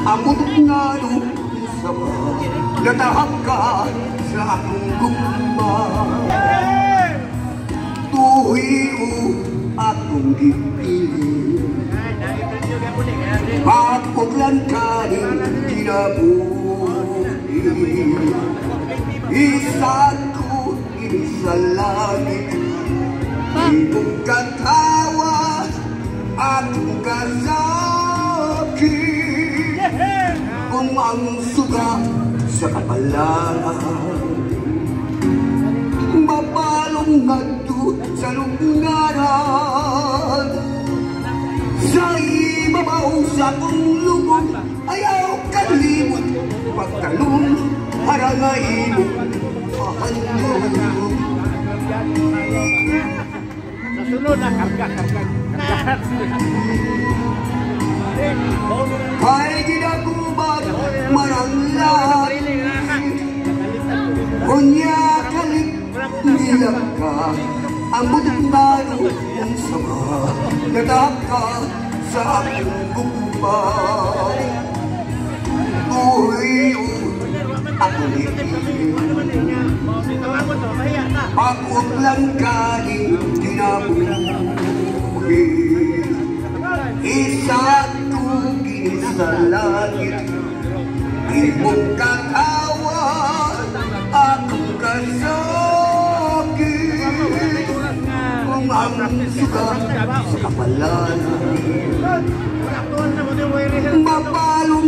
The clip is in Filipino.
Amot nga sama Natahak ka sa akong gugma Tuhiyo akong gipili Pagpuglan ka rin kinabuhi Isa ko ini sa langit Ibong katawa akong kasakit Kung ang suga sa kapalangan Mapalong nagdo sa lungaran Sa ibabaw sa kong lubog Ayaw kalimot. Pagtalong harangay mo Mahandog Sa sunod na karga, karga, karga. nilak ka Ang butano ng sama. Natap ka sa aking gugmay Uy, ako Ako lang kaning kinabuhi Isa tugin sa langit Imong katawan Kung ang suka sa kapalan Mapalong